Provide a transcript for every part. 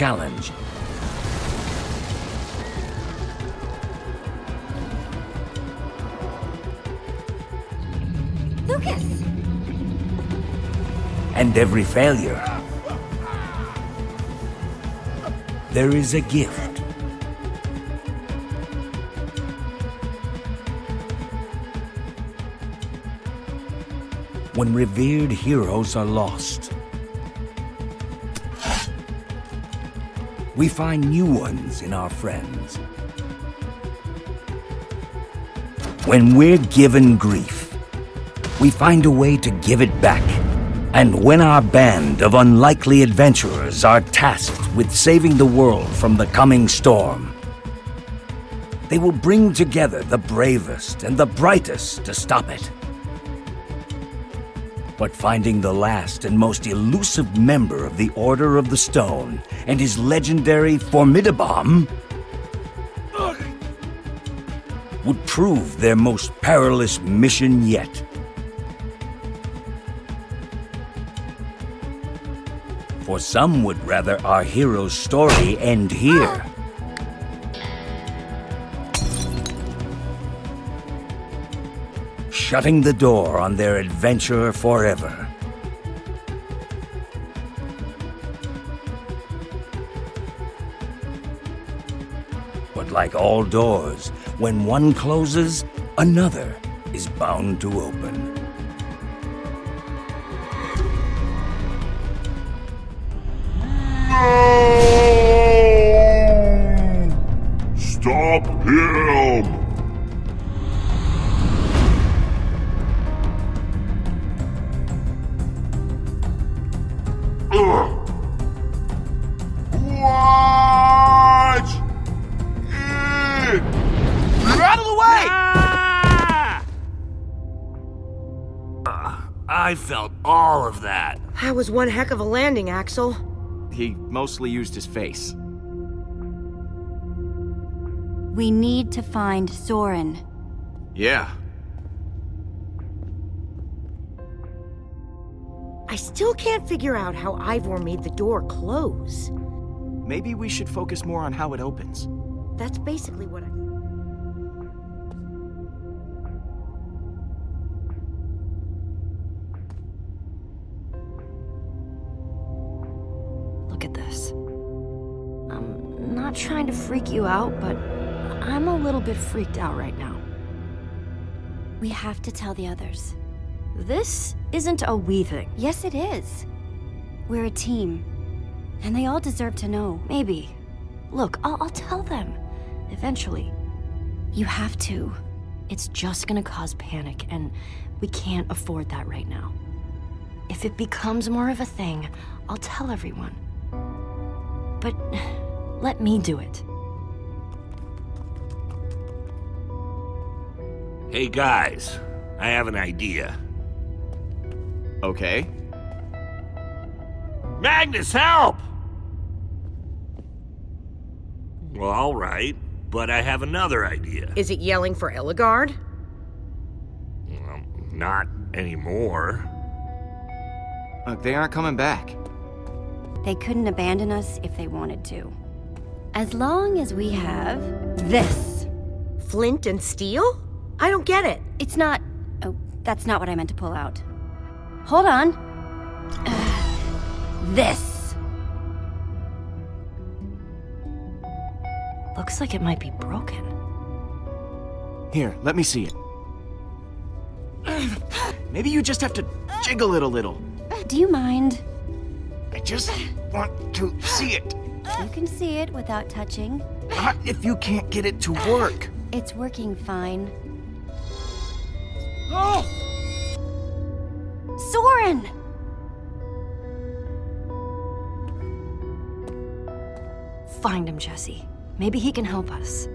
challenge, Lukas! and every failure, there is a gift. When revered heroes are lost, we find new ones in our friends. When we're given grief, we find a way to give it back. And when our band of unlikely adventurers are tasked with saving the world from the coming storm, they will bring together the bravest and the brightest to stop it. But finding the last and most elusive member of the Order of the Stone and his legendary Formidabomb would prove their most perilous mission yet. For some would rather our hero's story end here. Shutting the door on their adventure forever. But like all doors, when one closes, another is bound to open. Was one heck of a landing, Axel. He mostly used his face. We need to find Soren. Yeah. I still can't figure out how Ivor made the door close. Maybe we should focus more on how it opens. That's basically what I. not trying to freak you out, but I'm a little bit freaked out right now. We have to tell the others. This isn't a we thing. Yes, it is. We're a team. And they all deserve to know. Maybe. Look, I'll, I'll tell them. Eventually. You have to. It's just gonna cause panic, and we can't afford that right now. If it becomes more of a thing, I'll tell everyone. But let me do it. Hey guys, I have an idea. Okay. Magnus, help! Well, alright, but I have another idea. Is it yelling for Ellegaard? Well, not anymore. Look, they aren't coming back. They couldn't abandon us if they wanted to. As long as we have this. Flint and steel? I don't get it. It's not. Oh, that's not what I meant to pull out. Hold on. this. Looks like it might be broken. Here, let me see it. Maybe you just have to jiggle it a little. Do you mind? I just want to see it. You can see it without touching. Not if you can't get it to work. It's working fine. Oh! Soren! Find him, Jesse. Maybe he can help us.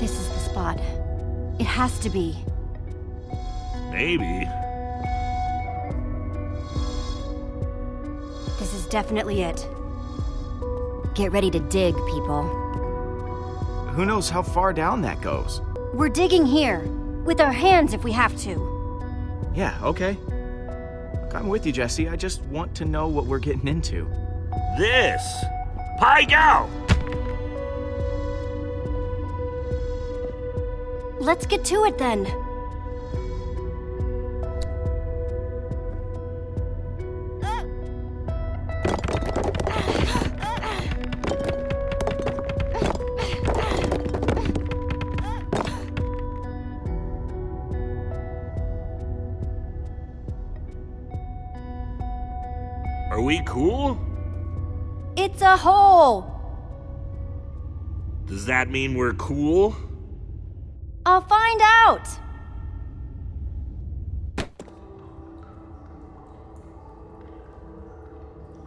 This is the spot. It has to be. Maybe. Is definitely it. Get ready to dig, people. Who knows how far down that goes? We're digging here. With our hands if we have to. Yeah, okay. Look, I'm with you, Jesse. I just want to know what we're getting into. This. Pike out! Let's get to it then. Does that mean we're cool? I'll find out!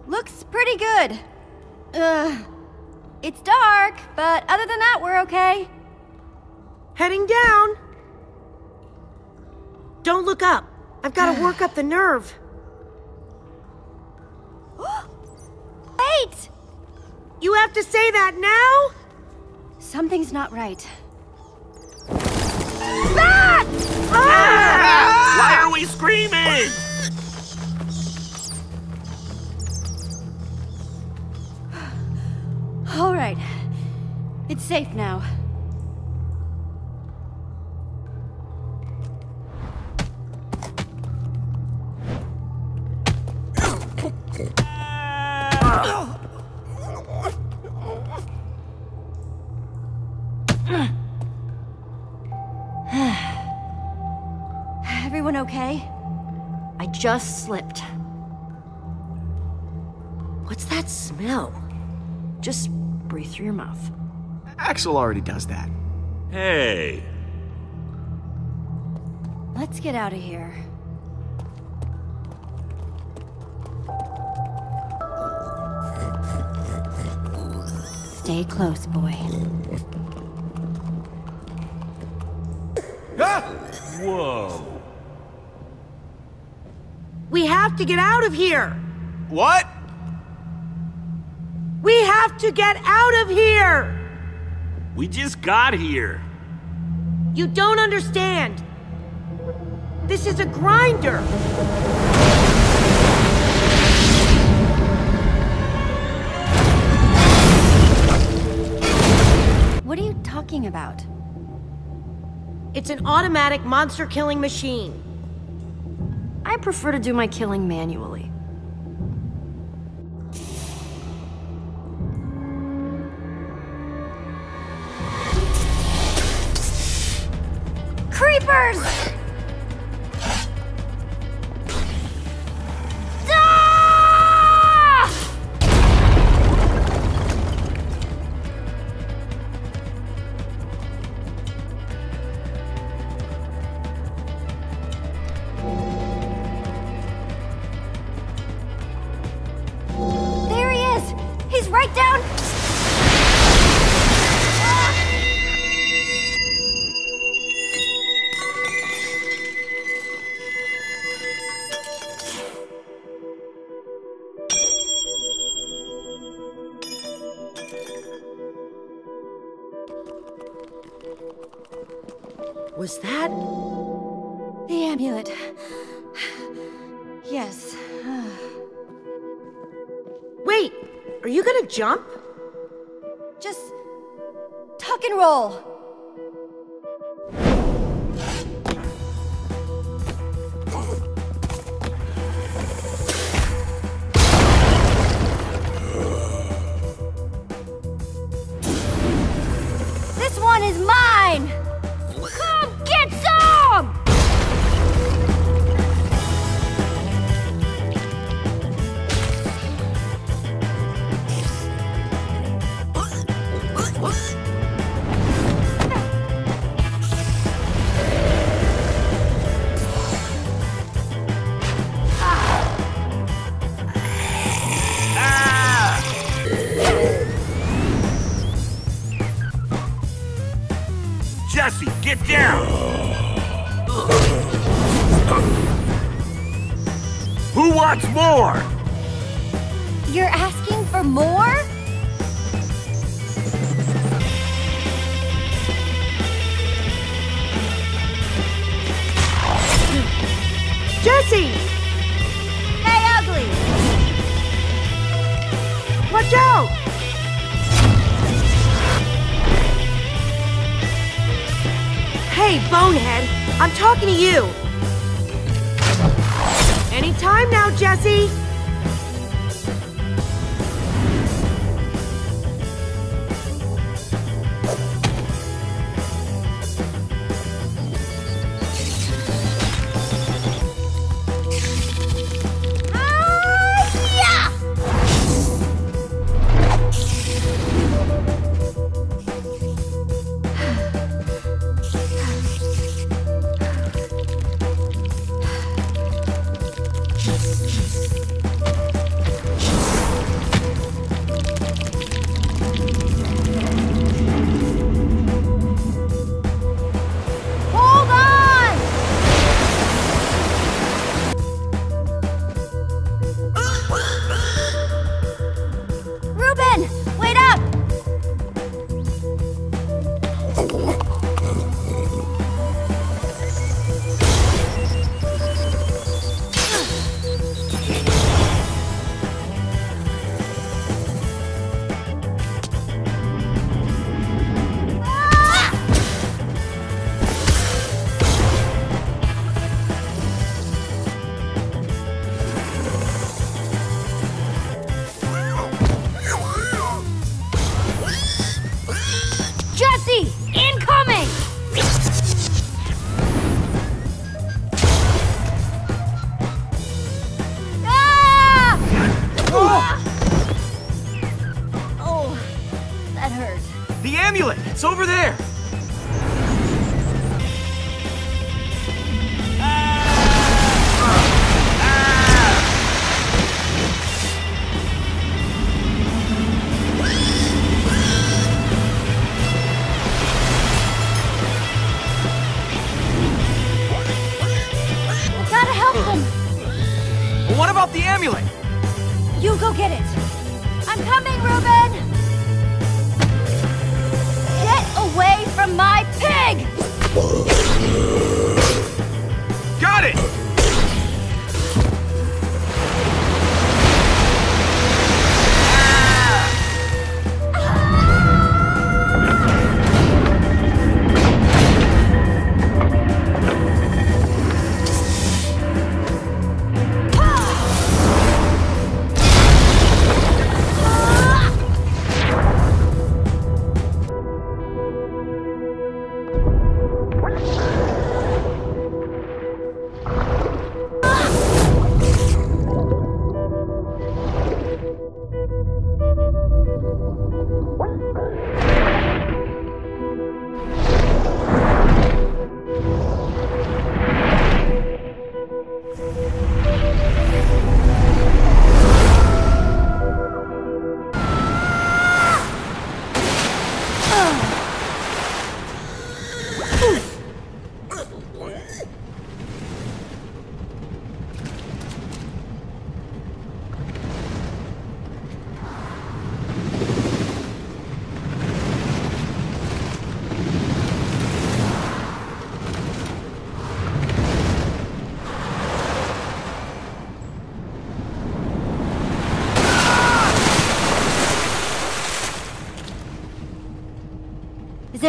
Looks pretty good. Ugh. It's dark, but other than that, we're okay. Heading down. Don't look up. I've got to work up the nerve. Wait! You have to say that now? Something's not right. Why are we screaming? All right. It's safe now. Just slipped. What's that smell? Just breathe through your mouth. Axel already does that. Hey. Let's get out of here. Stay close, boy. Ah! Whoa. We have to get out of here. What? We have to get out of here. We just got here. You don't understand. This is a grinder. What are you talking about? It's an automatic monster killing machine. I prefer to do my killing manually. Creepers! Jump? Just tuck and roll. wants more! You're asking for more? Jesse! Hey, ugly! Watch out! Hey, bonehead! I'm talking to you! Anytime now, Jesse!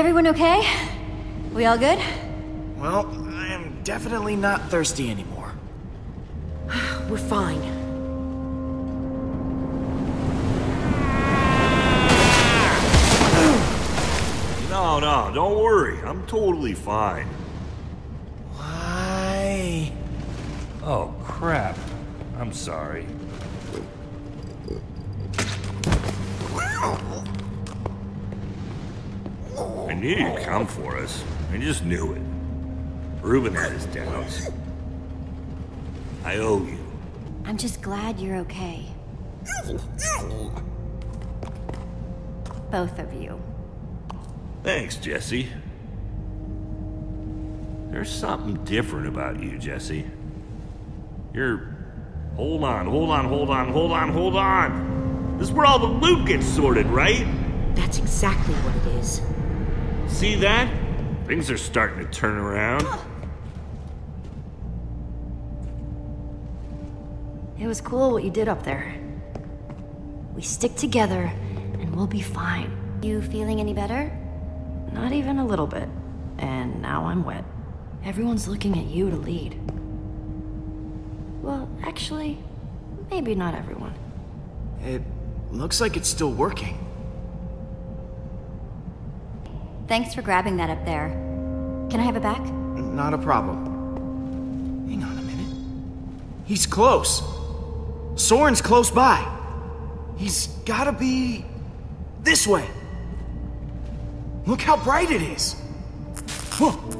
Everyone okay? We all good? Well, I am definitely not thirsty anymore. We're fine. No, no, don't worry. I'm totally fine. Why? Oh, crap. I'm sorry. I knew you'd come for us. I just knew it. Reuben had his doubts. I owe you. I'm just glad you're okay. Both of you. Thanks, Jesse. There's something different about you, Jesse. You're. Hold on, hold on, hold on, hold on, hold on! This is where all the loot gets sorted, right? That's exactly what it is. See that? Things are starting to turn around. It was cool what you did up there. We stick together, and we'll be fine. You feeling any better? Not even a little bit. and now I'm wet. Everyone's looking at you to lead. Well, actually, maybe not everyone. It looks like it's still working. Thanks for grabbing that up there. Can I have it back? Not a problem. Hang on a minute. He's close. Soren's close by. He's gotta be this way. Look how bright it is. Whoa.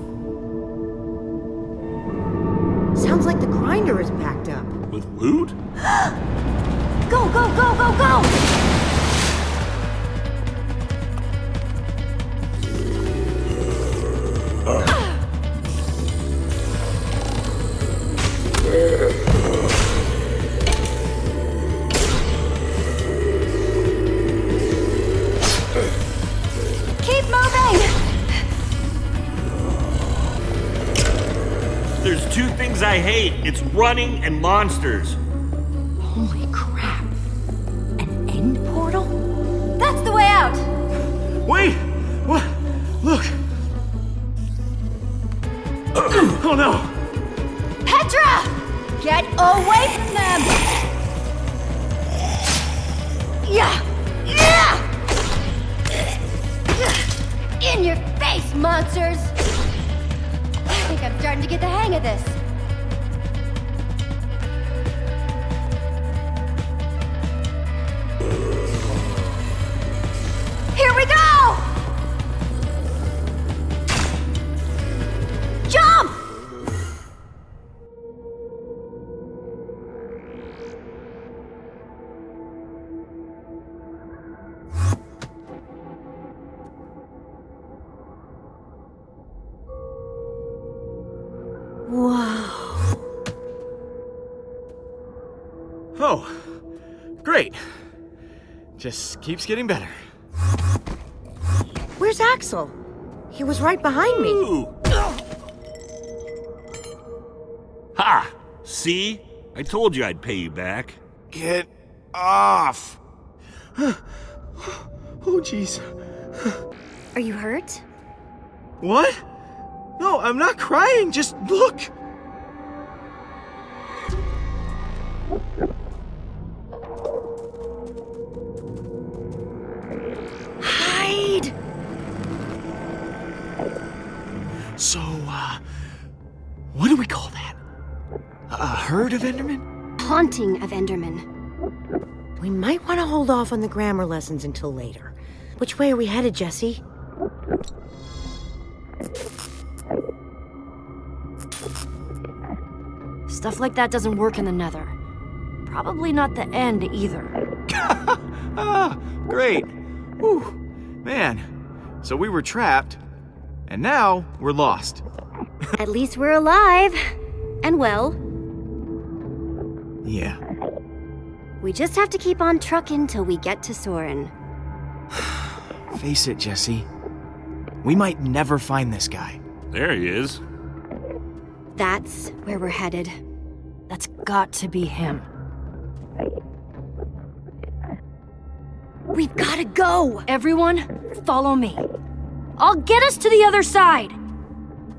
There's two things I hate. It's running and monsters. Holy crap. An end portal? That's the way out! Wait! What? Look! oh no! Petra! Get away from them! Yeah! Yeah! In your face, monsters! Starting to get the hang of this. Great. Just keeps getting better. Where's Axel? He was right behind me. Ooh. Ha! See? I told you I'd pay you back. Get off! oh, jeez. Are you hurt? What? No, I'm not crying. Just look. A herd of Endermen? Haunting of Enderman. We might want to hold off on the grammar lessons until later. Which way are we headed, Jesse? Stuff like that doesn't work in the Nether. Probably not the end either. Ah, great. Whew. Man, so we were trapped, and now we're lost. At least we're alive. And well, Yeah. we just have to keep on trucking till we get to Soren. Face it, Jesse. We might never find this guy. There he is. That's where we're headed. That's got to be him. We've gotta go! Everyone, follow me. I'll get us to the other side.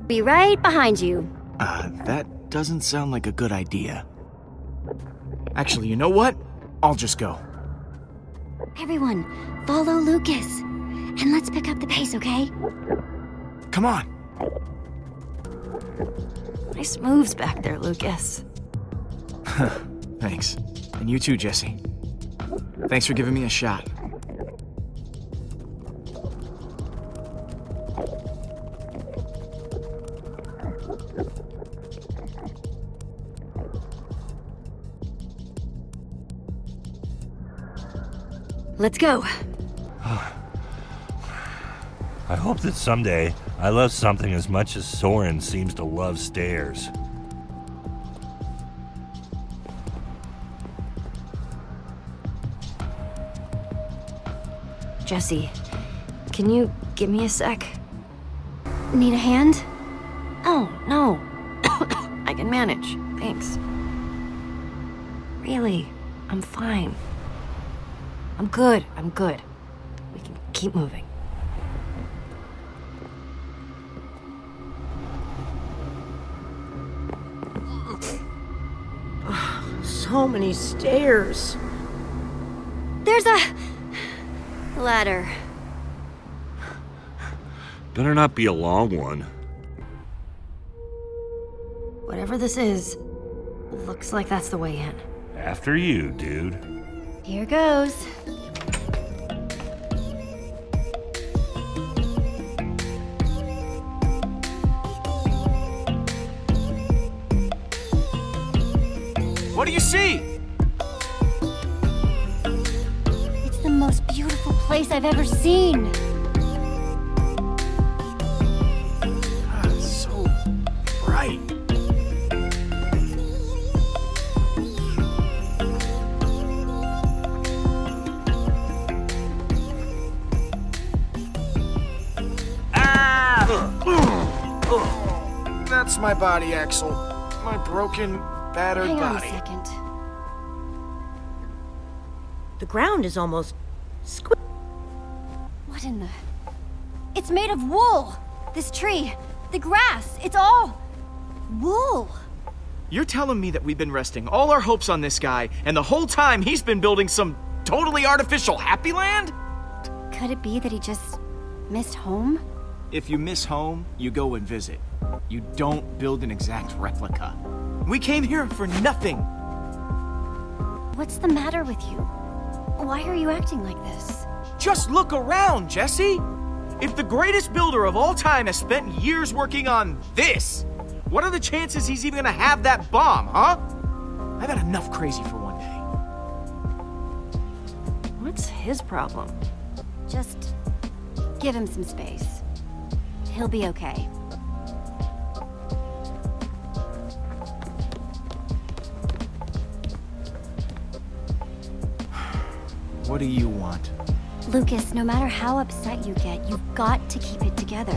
Be right behind you. Uh, that doesn't sound like a good idea. Actually, you know what? I'll just go. Everyone, follow Lukas. And let's pick up the pace, okay? Come on. Nice moves back there, Lukas. Thanks. And you too, Jesse. Thanks for giving me a shot. Let's go. I hope that someday I love something as much as Soren seems to love stairs. Jesse, can you give me a sec? Need a hand? Oh, no. I can manage. Thanks. Really, I'm fine. I'm good. I'm good. We can keep moving. so many stairs. There's a ladder. Better not be a long one. Whatever this is, looks like that's the way in. After you, dude. Here goes. Ever seen. Ah, it's so bright. Ah! That's my body, Axel. My broken, battered Hang on a body. second. The ground is almost squid. What in the... It's made of wool! This tree, the grass, it's all... wool. You're telling me that we've been resting all our hopes on this guy, and the whole time he's been building some totally artificial happy land? Could it be that he just missed home? If you miss home, you go and visit. You don't build an exact replica. We came here for nothing. What's the matter with you? Why are you acting like this? Just look around, Jesse. If the greatest builder of all time has spent years working on this, what are the chances he's even gonna have that bomb, huh? I've had enough crazy for one day. What's his problem? Just give him some space. He'll be okay. What do you want? Lukas, no matter how upset you get, you've got to keep it together.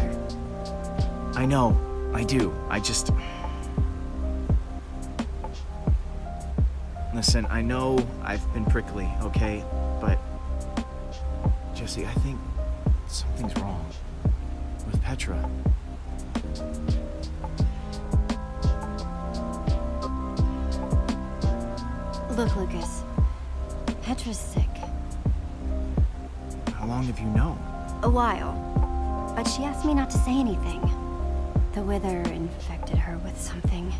I know, I do. I just. Listen, I know I've been prickly, okay? But. Jesse, I think something's wrong with Petra. Look, Lukas. Petra's sick. How long have you known? A while. But she asked me not to say anything. The wither infected her with something.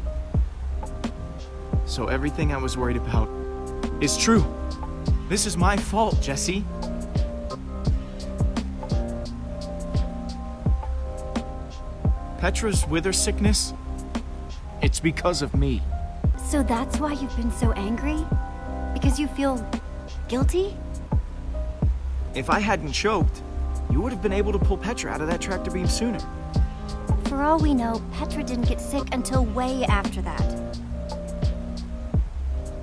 So everything I was worried about is true. This is my fault, Jesse. Petra's wither sickness, it's because of me. So that's why you've been so angry? Because you feel guilty? If I hadn't choked, you would have been able to pull Petra out of that tractor beam sooner. For all we know, Petra didn't get sick until way after that.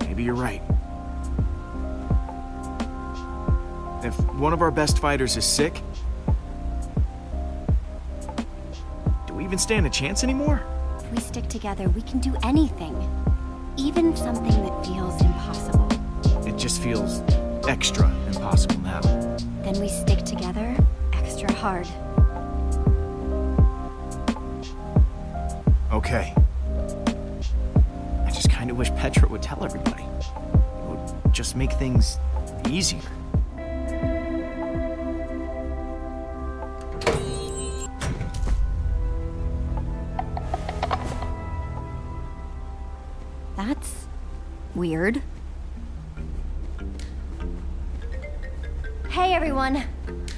Maybe you're right. If one of our best fighters is sick, do we even stand a chance anymore? If we stick together, we can do anything. Even something that feels impossible. It just feels extra impossible now. Then we stick together extra hard. Okay. I just kind of wish Petra would tell everybody. It would just make things easier. That's weird. Everyone!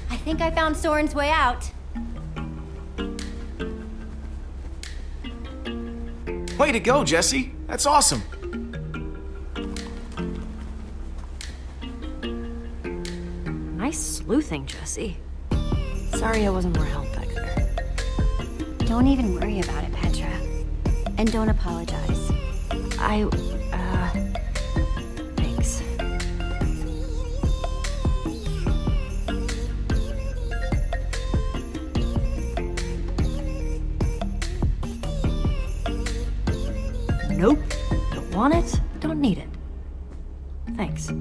I think I found Soren's way out. Way to go, Jesse. That's awesome. Nice sleuthing, Jesse. Sorry I wasn't more help back there. Don't even worry about it, Petra. And don't apologize. I, want it, don't need it. Thanks.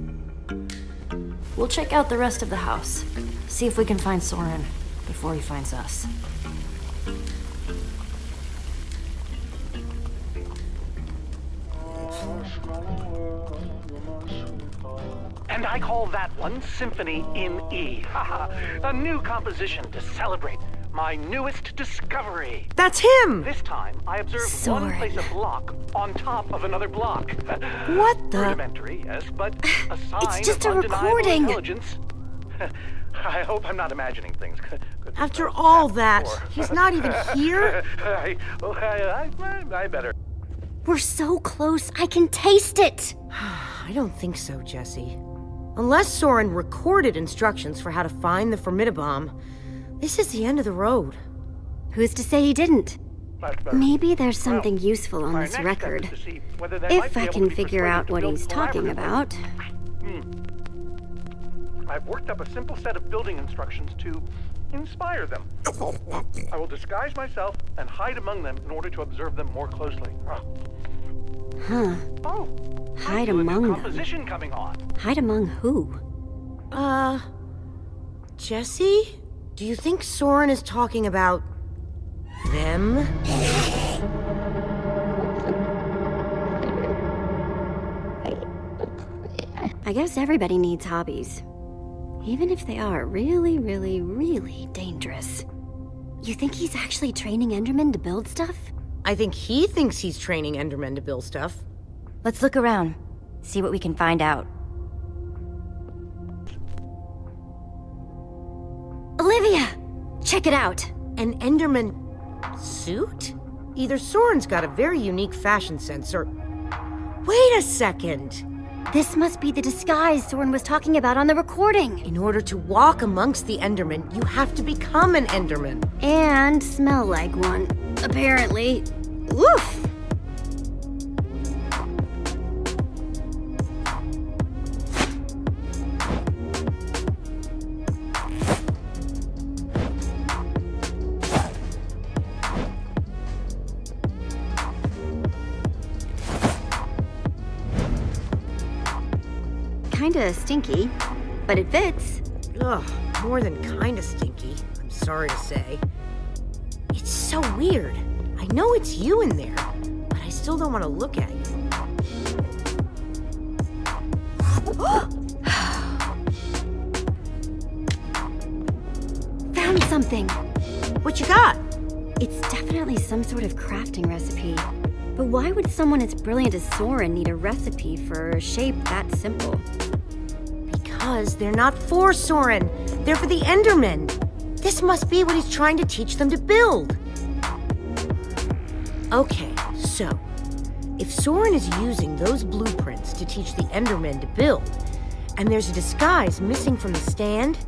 We'll check out the rest of the house. See if we can find Soren before he finds us. And I call that one Symphony in E. a new composition to celebrate my newest discovery. That's him! This time, I observed one place a block on top of another block. What the- Rudimentary, yes, but a sign just of a recording. intelligence. I hope I'm not imagining things. Goodness After all that, happened he's not even here? I, I, I, I better. We're so close, I can taste it! I don't think so, Jesse. Unless Soren recorded instructions for how to find the Formidabomb, this is the end of the road. Who's to say he didn't? Maybe there's something Well, useful on this record. is to see whether they might If I can figure out what he's talking collaboratively. about. I've worked up a simple set of building instructions to inspire them. I will disguise myself and hide among them in order to observe them more closely. Ah. Huh. Oh, Hide I feel a new among them. composition coming on. Hide among who? Uh. Jesse? Do you think Soren is talking about. them? I guess everybody needs hobbies. Even if they are really, really, really dangerous. You think he's actually training Enderman to build stuff? I think he thinks he's training Endermen to build stuff. Let's look around, see what we can find out. Check it out! An Enderman suit? Either Soren's got a very unique fashion sense or. Wait a second! This must be the disguise Soren was talking about on the recording. In order to walk amongst the Endermen, you have to become an Enderman. And smell like one, apparently. Woof! Kinda stinky, but it fits. Ugh, more than kinda stinky, I'm sorry to say. It's so weird. I know it's you in there, but I still don't want to look at you. Found something. What you got? It's definitely some sort of crafting recipe. But why would someone as brilliant as Soren need a recipe for a shape that simple? Because they're not for Soren. They're for the Endermen. This must be what he's trying to teach them to build. Okay, so if Soren is using those blueprints to teach the Endermen to build, and there's a disguise missing from the stand,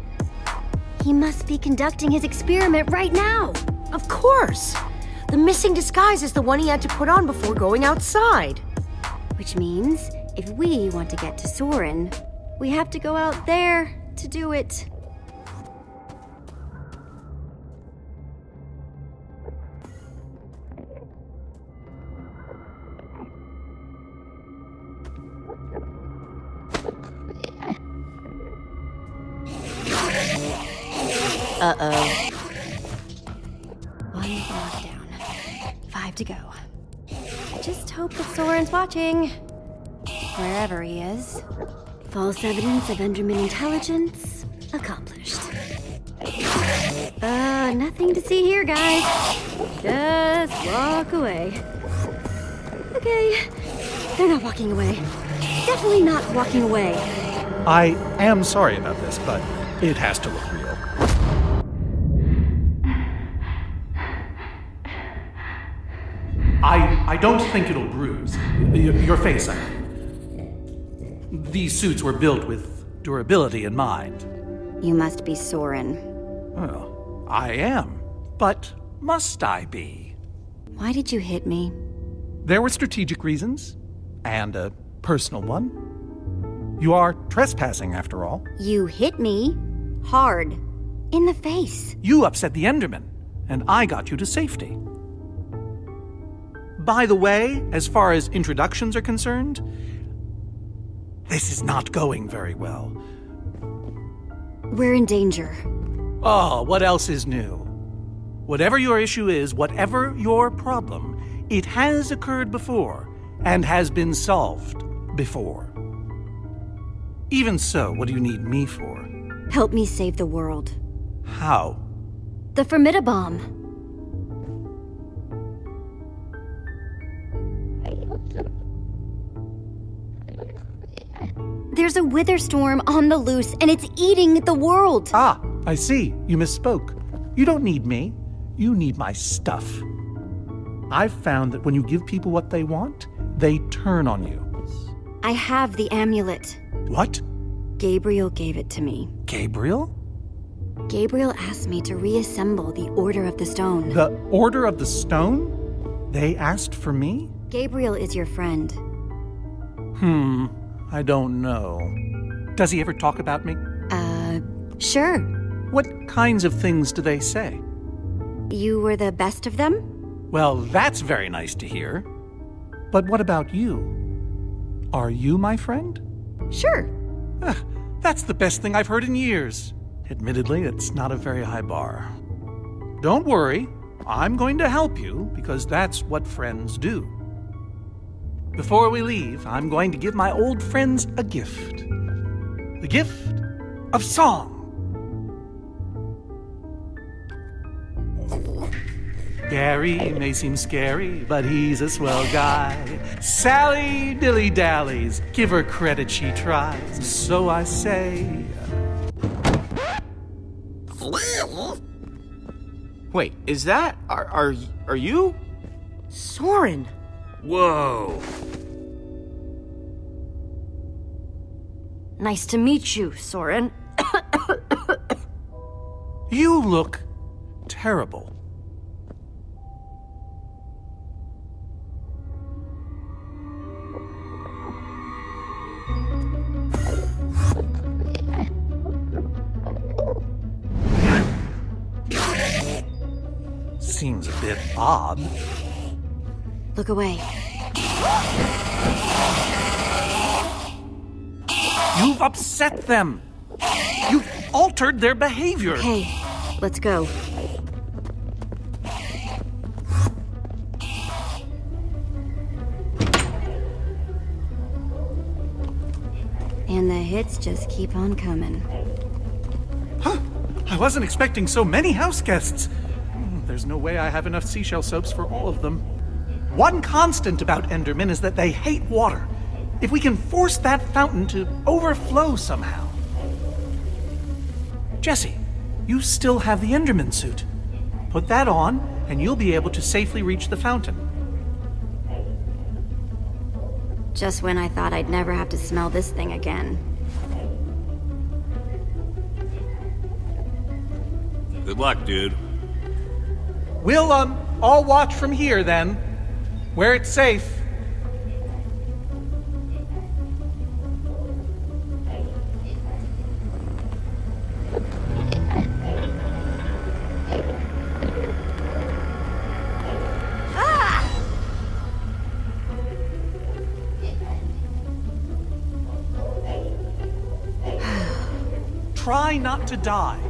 He must be conducting his experiment right now. of course, the missing disguise is the one he had to put on before going outside. Which means, if we want to get to Soren, we have to go out there to do it. Uh oh. One block down. Five to go. I just hope that Soren's watching. Wherever he is. False evidence of Enderman intelligence accomplished. Uh, nothing to see here, guys. Just walk away. Okay. They're not walking away. Definitely not walking away. I am sorry about this, but it has to look real. I I don't think it'll bruise Y- your face. I mean. These suits were built with durability in mind. You must be Soren. Well, I am, but must I be? Why did you hit me? There were strategic reasons, and a personal one. You are trespassing, after all. You hit me hard in the face. You upset the Enderman, and I got you to safety. By the way, as far as introductions are concerned, this is not going very well. We're in danger. Oh, what else is new? Whatever your issue is, whatever your problem, it has occurred before and has been solved. before. Even so, what do you need me for? Help me save the world. How? The Formidabomb. There's a wither storm on the loose, and it's eating the world. Ah, I see. You misspoke. You don't need me. You need my stuff. I've found that when you give people what they want, they turn on you. I have the amulet. What? Gabriel gave it to me. Gabriel? Gabriel asked me to reassemble the Order of the Stone. The Order of the Stone? They asked for me? Gabriel is your friend. Hmm, I don't know. Does he ever talk about me? Uh, sure. What kinds of things do they say? You were the best of them? Well, that's very nice to hear. But what about you? Are you my friend? Sure. Ah, that's the best thing I've heard in years. Admittedly, it's not a very high bar. Don't worry, I'm going to help you because that's what friends do. Before we leave, I'm going to give my old friends a gift the gift of song. Gary may seem scary, but he's a swell guy. Sally dilly dallies, give her credit, she tries. So I say. Wait, is that are are are you? Soren. Whoa. Nice to meet you, Soren. You look terrible. Seems a bit odd. Look away. You've upset them. You've altered their behavior. Hey, let's go. And the hits just keep on coming. Huh? I wasn't expecting so many house guests. Hmm, There's no way I have enough seashell soaps for all of them. One constant about Endermen is that they hate water. If we can force that fountain to overflow somehow. Jesse, you still have the Enderman suit. Put that on, and you'll be able to safely reach the fountain. Just when I thought I'd never have to smell this thing again. Good luck, dude. We'll, um, all watch from here then, where it's safe. Try not to die.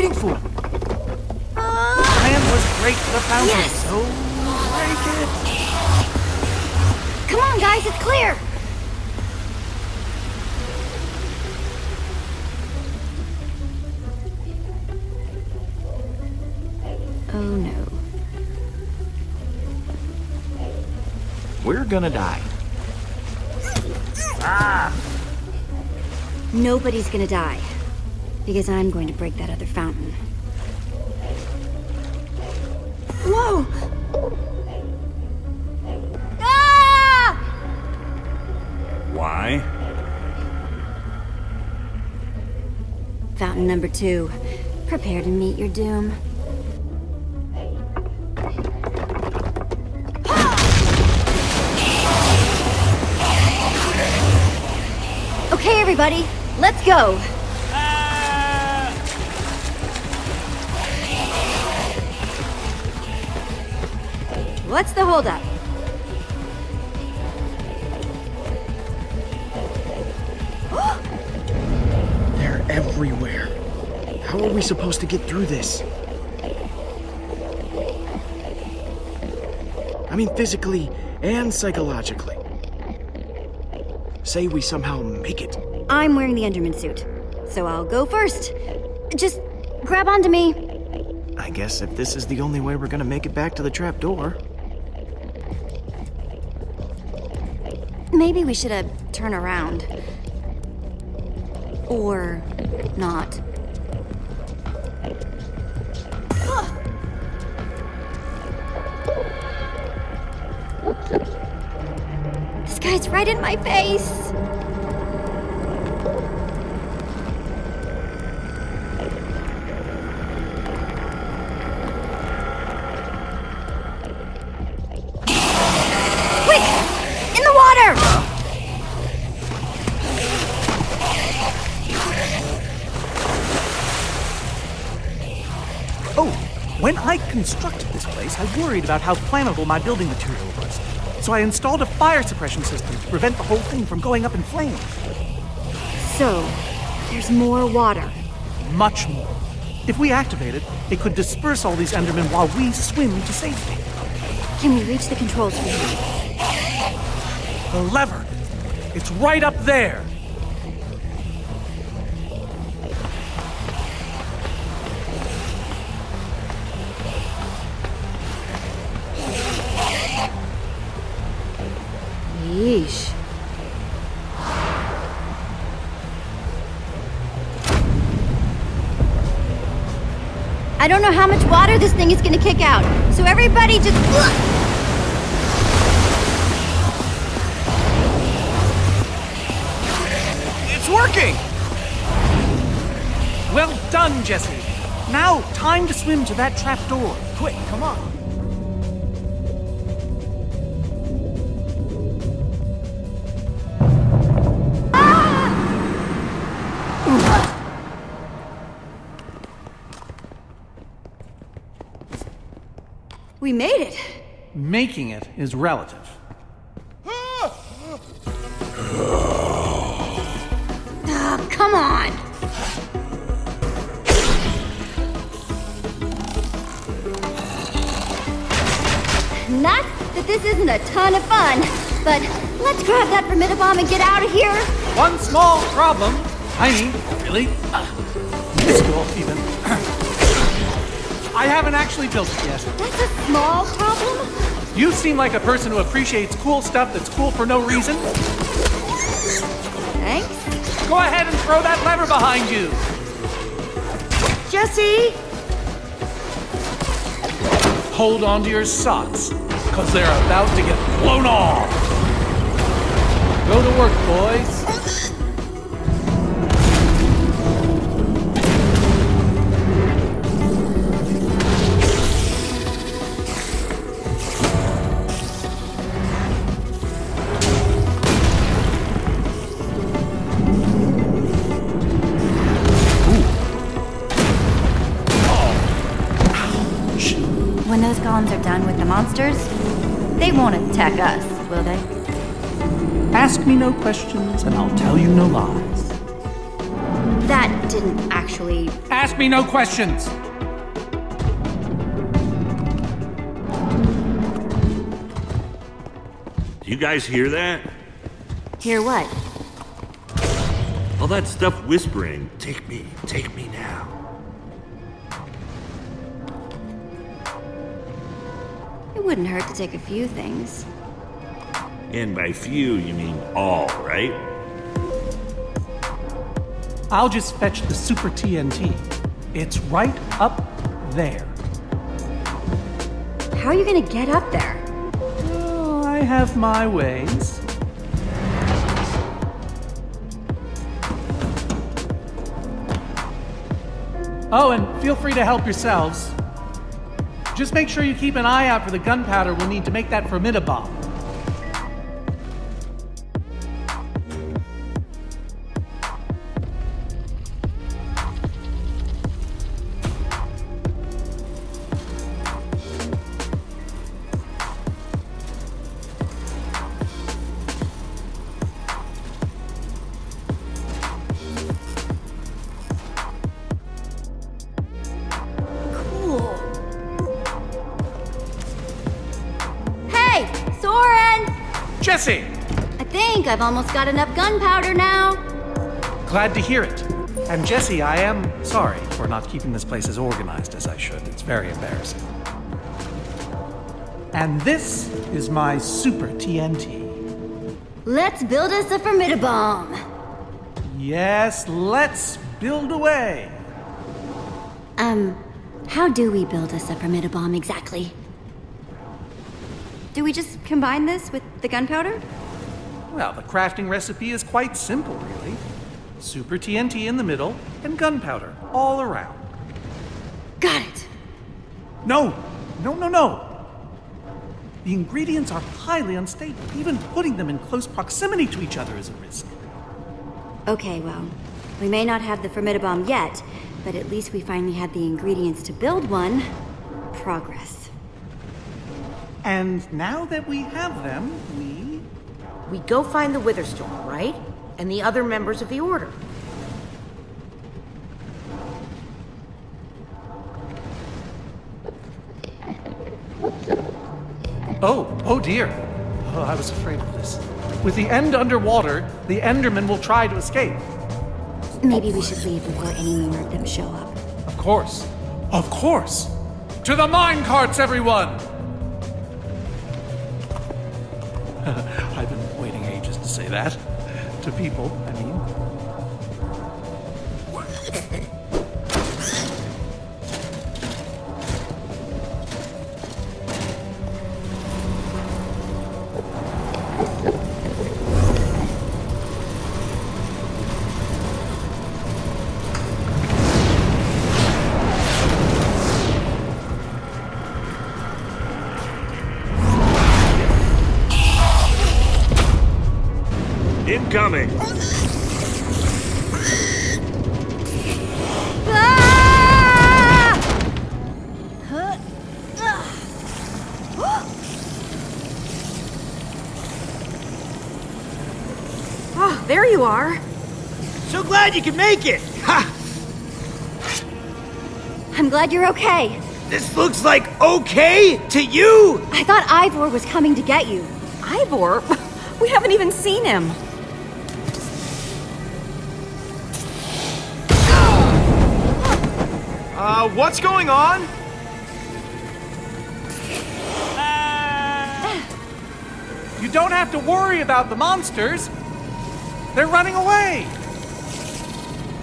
What are you waiting for? Plan was break the fountain, Yes! so break it. Come on, guys, it's clear! Oh no. We're gonna die. Nobody's gonna die. Because I'm going to break that other fountain. Whoa! Ah! Why? Fountain number two. Prepare to meet your doom. Okay, everybody, let's go. What's the holdup? They're everywhere. How are we supposed to get through this? I mean, physically and psychologically. Say we somehow make it. I'm wearing the Enderman suit, so I'll go first. Just grab onto me. I guess if this is the only way we're gonna make it back to the trap Maybe we should have turn around. Or not. This guy's right in my face. About how flammable my building material was. So I installed a fire suppression system to prevent the whole thing from going up in flames. So, there's more water. Much more. If we activate it, it could disperse all these Endermen while we swim to safety. Can we reach the controls? The lever! It's right up there! Don't know how much water this thing is gonna kick out, so everybody just. It's working! Well done, Jesse. Now, time to swim to that trap door. Quick, come on. We made it. Making it is relative. Oh, come on. Not that this isn't a ton of fun, but let's grab that formidabomb and get out of here. One small problem. Tiny, really. Minuscule, even. I haven't actually built it yet. That's a small problem. You seem like a person who appreciates cool stuff that's cool for no reason. Thanks. Go ahead and throw that lever behind you. Jesse! Hold on to your socks, because they're about to get blown off. Go to work, boys. When are done with the monsters, they won't attack us, will they? Ask me no questions, and I'll tell you no lies. That didn't actually. Ask me no questions. Do you guys hear that? Hear what? All that stuff whispering, take me, take me now. Wouldn't hurt to take a few things. And by few, you mean all, right? I'll just fetch the Super TNT. It's right up there. How are you gonna get up there? Oh, I have my ways. Oh, and feel free to help yourselves. Just make sure you keep an eye out for the gunpowder we'll need to make that formidabomb. I've almost got enough gunpowder now. Glad to hear it. And Jesse, I am sorry for not keeping this place as organized as I should. It's very embarrassing. And this is my super TNT. Let's build us a formidabomb. Yes, let's build away. Um, how do we build us a formidabomb exactly? Do we just combine this with the gunpowder? Well, the crafting recipe is quite simple, really. Super TNT in the middle and gunpowder all around. Got it. No, no, no, no. The ingredients are highly unstable. Even putting them in close proximity to each other is a risk. Okay, well, we may not have the formidabomb yet, but at least we finally have the ingredients to build one. Progress. And now that we have them, we. We go find the Witherstorm, right? And the other members of the Order. Oh, oh dear. Oh, I was afraid of this. With the end underwater, the Enderman will try to escape. Maybe we should leave before any more of them show up. Of course. Of course. To the mine carts, everyone! That. To people, you can make it! Ha! I'm glad you're okay. This looks like okay to you? I thought Ivor was coming to get you. Ivor? We haven't even seen him. Uh, what's going on? You don't have to worry about the monsters. They're running away.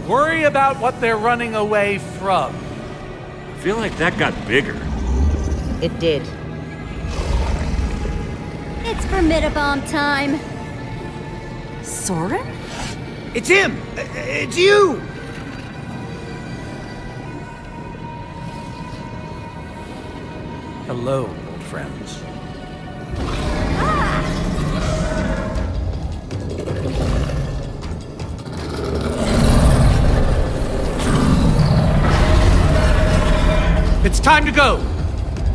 Worry about what they're running away from. I feel like that got bigger. It did. It's formidabomb time. Soren? It's him! Uh, It's you! Hello, time to go.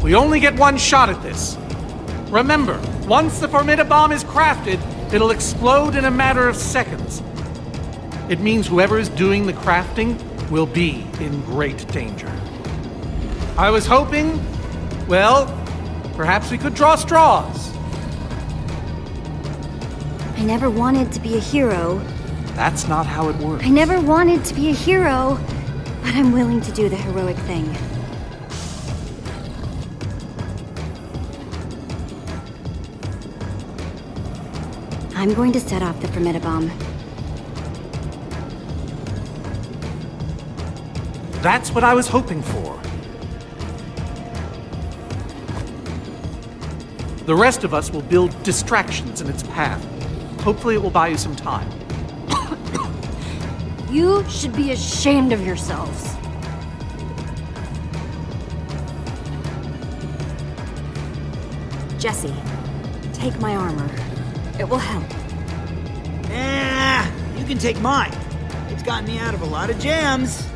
We only get one shot at this. Remember, once the Formidabomb is crafted, it'll explode in a matter of seconds. It means whoever is doing the crafting will be in great danger. I was hoping, well, perhaps we could draw straws. I never wanted to be a hero. That's not how it works. I never wanted to be a hero, but I'm willing to do the heroic thing. I'm going to set off the Formidabomb. That's what I was hoping for. The rest of us will build distractions in its path. Hopefully, it will buy you some time. You should be ashamed of yourselves. Jesse, take my armor. It will help. Nah, you can take mine. It's gotten me out of a lot of jams.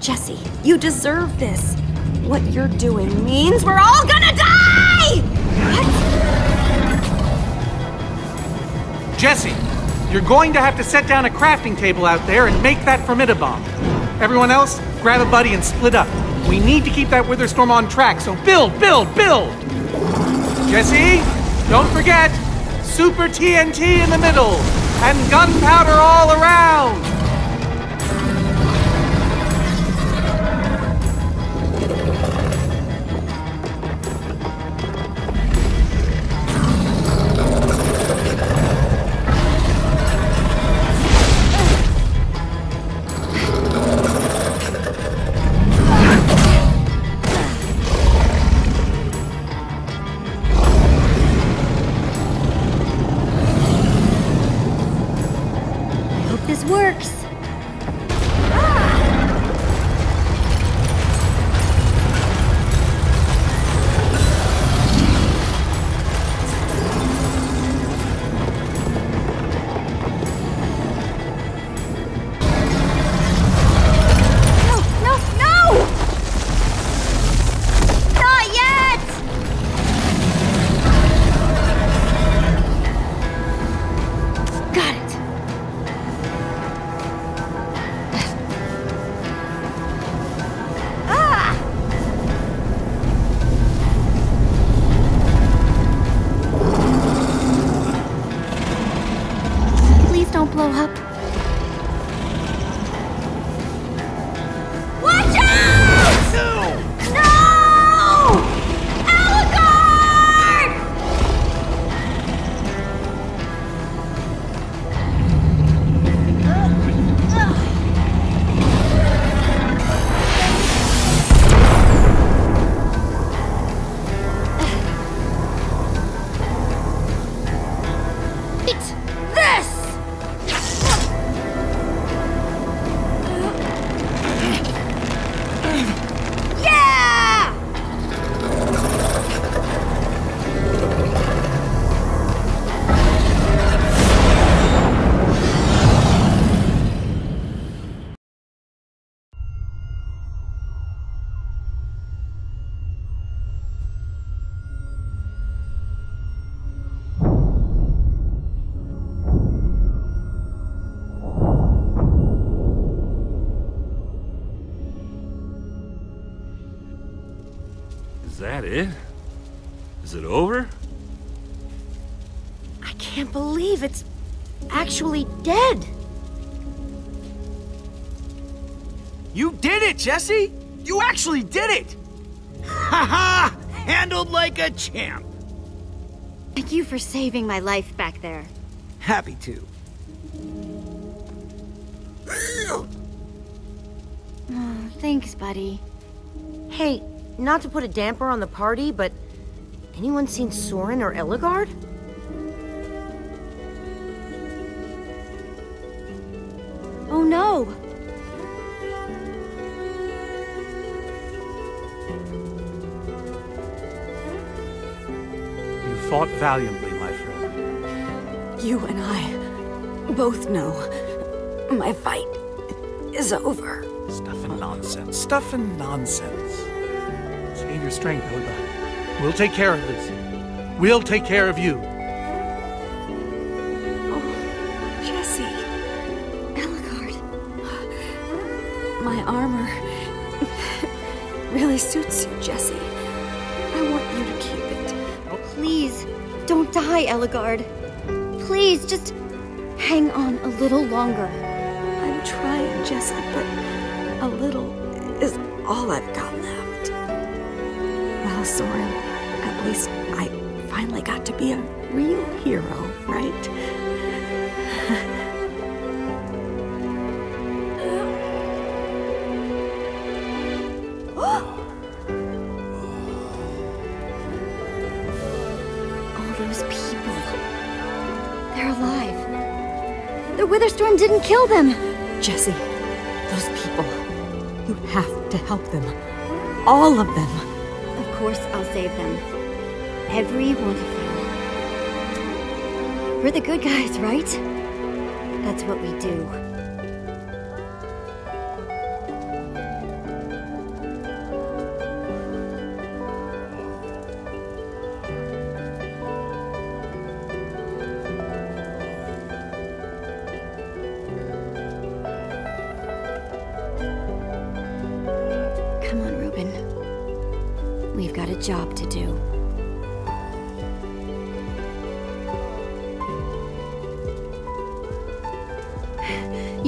Jesse, you deserve this. What you're doing means we're all gonna die! Jesse, you're going to have to set down a crafting table out there and make that Formidabomb. Everyone else, grab a buddy and split up. We need to keep that Witherstorm on track, so build, build, build! Jesse, don't forget, Super TNT in the middle, and gunpowder all around! Handled like a champ. Thank you for saving my life back there. Happy to. Oh, thanks, buddy. Hey, not to put a damper on the party, but anyone seen Soren or Ellegaard? Fought valiantly, my friend. You and I both know my fight is over. Stuff and nonsense. Stuff and nonsense. Save your strength, Helga. We'll take care of this. We'll take care of you. Ellegaard. Please, just hang on a little longer. I'm trying, Jesse, but a little is all I've got left. Well, Soren, at least I finally got to be a real hero, right? The Witherstorm didn't kill them. Jesse, those people. You have to help them. All of them. Of course, I'll save them. Every one of them. We're the good guys, right? That's what we do.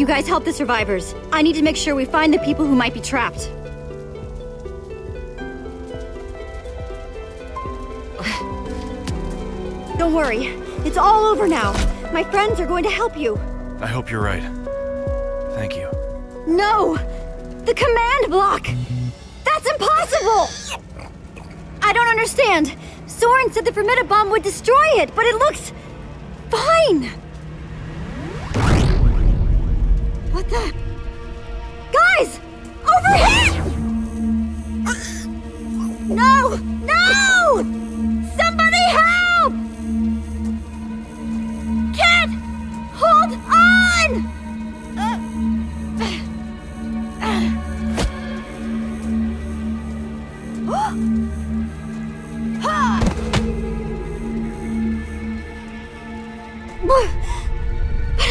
Guys help the survivors. I need to make sure we find the people who might be trapped. Don't worry. It's all over now. My friends are going to help you. I hope you're right. Thank you. No! The command block! That's impossible! I don't understand. Soren said the Formidabomb would destroy it, but it looks... fine!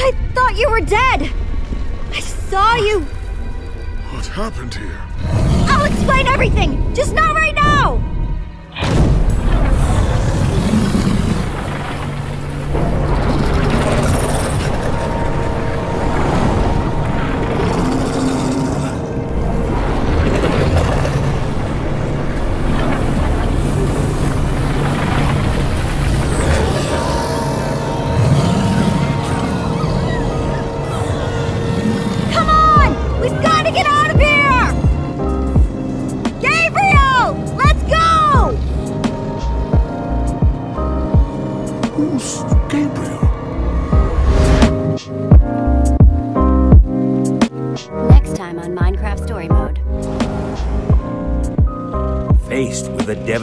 I thought you were dead! I saw you! What happened here? I'll explain everything! Just not right now!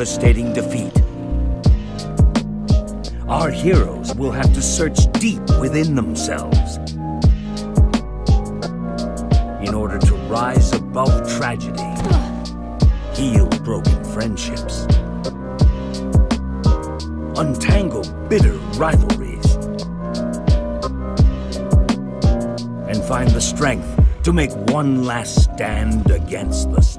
Devastating defeat, our heroes will have to search deep within themselves in order to rise above tragedy, heal broken friendships, untangle bitter rivalries, and find the strength to make one last stand against the.